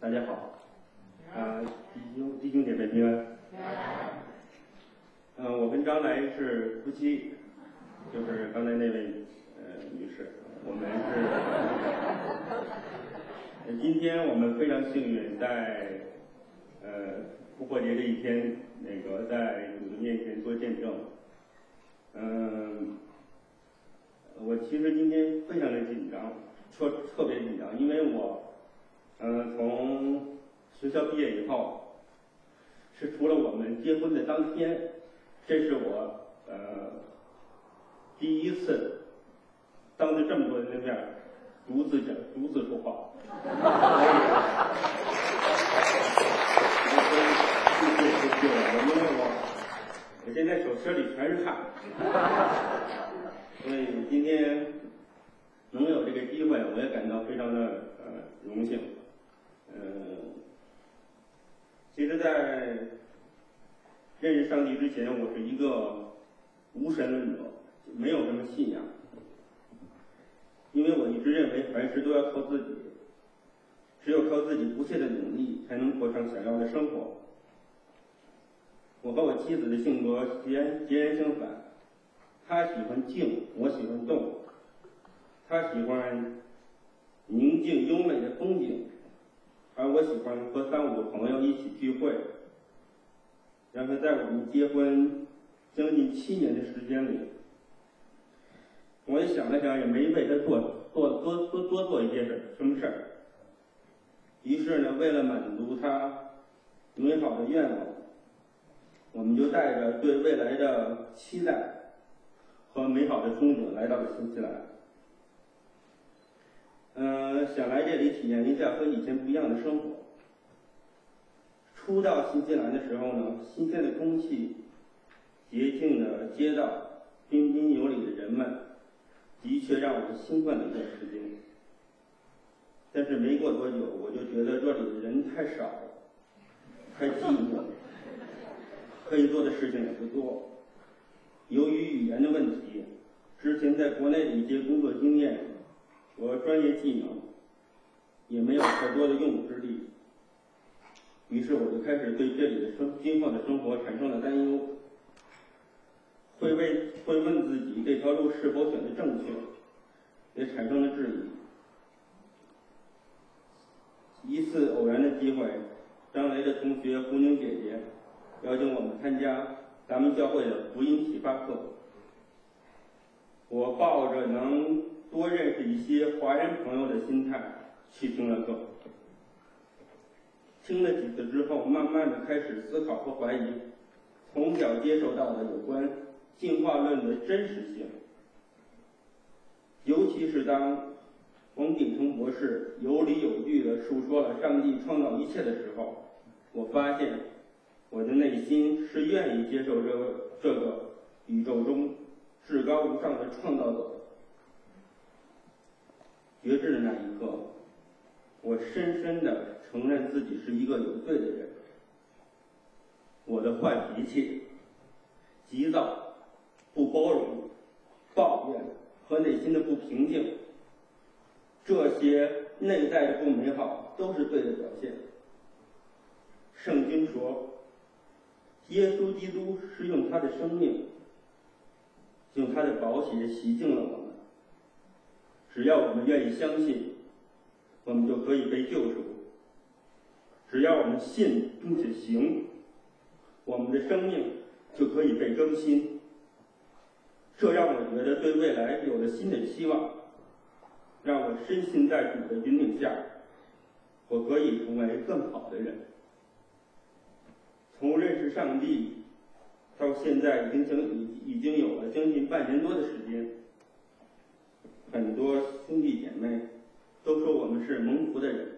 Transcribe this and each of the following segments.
大家好，啊，弟兄弟兄姐妹平安。嗯、我跟张来是夫妻，就是刚才那位呃女士，我们是。今天我们非常幸运在呃复活节这一天，那个在主的面前做见证。嗯、我其实今天非常的紧张，特特别紧张，因为我，学校毕业以后，是除了我们结婚的当天，这是我呃第一次当着这么多人的面独自讲、独自说话。谢谢谢谢我，因为我我现在手心里全是汗。所以今天能有这个机会，我也感到非常的呃荣幸。嗯，其实，在认识上帝之前，我是一个无神论者，没有什么信仰，因为我一直认为凡事都要靠自己，只有靠自己不懈的努力，才能过上想要的生活。我和我妻子的性格截然截然相反。她喜欢静，我喜欢动。她喜欢宁静优美的风景，而我喜欢和三五个朋友一起聚会。然后，在我们结婚将近七年的时间里，我也想了想，也没为他做做多多多做一些事什么事儿。于是呢，为了满足他美好的愿望，我们就带着对未来的期待。和美好的憧憬来到了新西兰。嗯、想来这里体验一下和以前不一样的生活。初到新西兰的时候呢，新鲜的空气、洁净的街道、彬彬有礼的人们，的确让我兴奋了一段时间。但是没过多久，我就觉得这里的人太少，太寂寞，可以做的事情也不多。由于语言的问题，之前在国内的一些工作经验和专业技能也没有太多的用武之地，于是我就开始对这里的生今后的生活产生了担忧，会为会问自己这条路是否选的正确，也产生了质疑。一次偶然的机会，张雷的同学胡宁姐姐邀请我们参加。咱们教会的福音启发课，我抱着能多认一些华人朋友的心态去听了课。听了几次之后，慢慢的开始思考和怀疑，从小接受到的有关进化论的真实性，尤其是当王秉成博士有理有据的述说了上帝创造一切的时候，我发现。我的内心是愿意接受这个这个宇宙中至高无上的创造者。觉知的那一刻，我深深的承认自己是一个有罪的人。我的坏脾气、急躁、不包容、抱怨和内心的不平静，这些内在的不美好都是罪的表现。圣经说。耶稣基督是用他的生命，用他的宝血洗净了我。只要我们愿意相信，我们就可以被救赎。只要我们信并且行，我们的生命就可以被更新。这让我觉得对未来有了新的希望，让我深信在主的引领下，我可以成为更好的人。从认识上帝到现在，已经将已已经有了将近半年多的时间。很多兄弟姐妹都说我们是蒙福的人，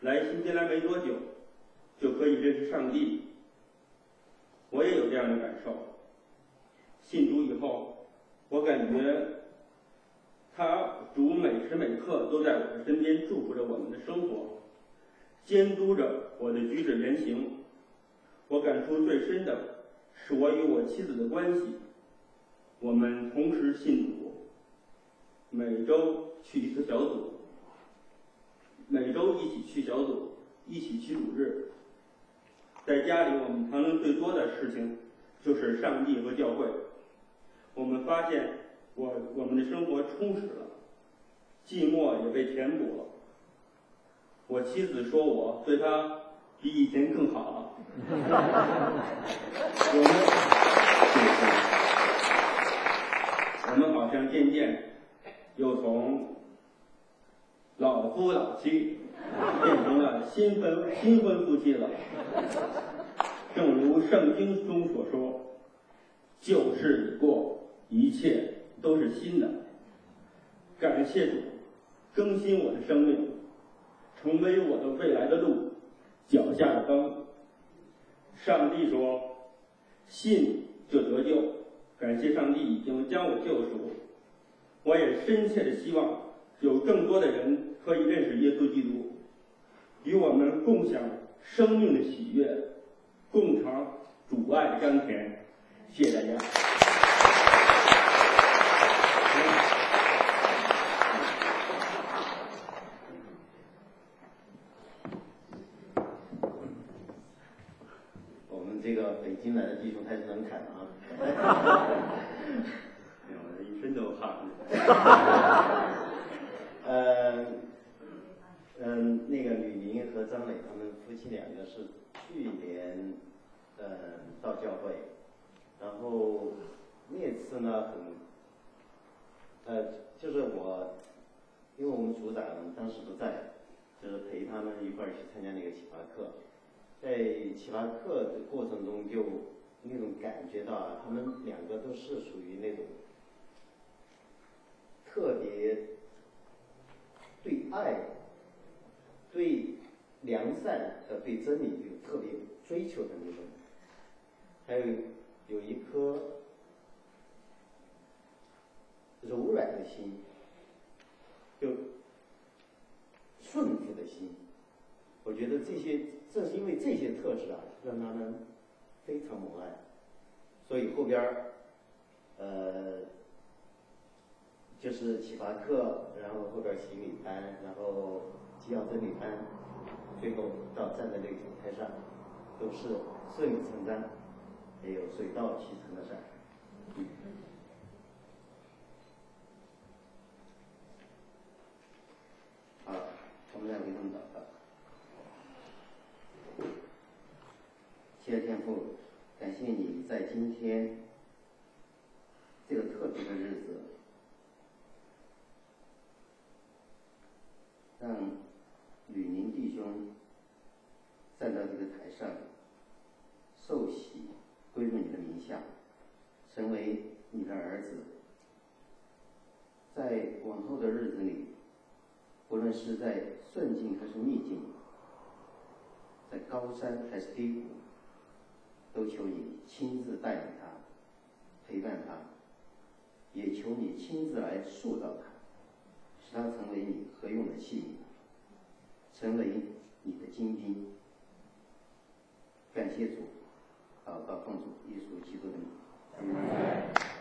来新西兰没多久就可以认识上帝。我也有这样的感受。信主以后，我感觉他主每时每刻都在我的身边，祝福着我们的生活，监督着我的举止言行。我感触最深的是我与我妻子的关系。我们同时信主，每周去一次小组，每周一起去小组，一起去主日。在家里，我们谈论最多的事情就是上帝和教会。我们发现，我我们的生活充实了，寂寞也被填补了。我妻子说我对她比以前更好了。我们，我们好像渐渐又从老夫老妻变成了新婚 新婚夫妻了。正如圣经中所说：“旧事已过，一切都是新的。”感谢主，更新我的生命，成为我的未来的路脚下的灯。上帝说：“信就得救。”感谢上帝已经将我救赎。我也深切的希望有更多的人可以认识耶稣基督，与我们共享生命的喜悦，共尝主爱的甘甜。谢谢大家。我们这个北京来的弟兄还是能侃啊！哎呀，我一身都汗。呃，嗯，那个吕宁和张磊他们夫妻两个是去年呃到教会，然后那次呢很，呃，就是我，因为我们组长当时不在，就是陪他们一块儿去参加那个启发课。在启发课的过程中，就那种感觉到啊，他们两个都是属于那种特别对爱、对良善和对真理有特别追求的那种，还有有一颗柔软的心，就顺服的心。我觉得这些正是因为这些特质啊，让他们非常母爱，所以后边儿，呃，就是启发课，然后后边儿洗礼班，然后基要整理班，最后到站在那个讲台上，都是顺理成章，也有水到渠成的事儿。好，我们来为他们祷告。谢天父，感谢你在今天这个特别的日子，让吕宁弟兄站到这个台上受洗，归入你的名下，成为你的儿子。在往后的日子里，无论是在顺境还是逆境，在高山还是低谷。都求你亲自带领他，陪伴他，也求你亲自来塑造他，将成为你合用的器皿成为你的精兵感谢主好的奉主耶稣基督的你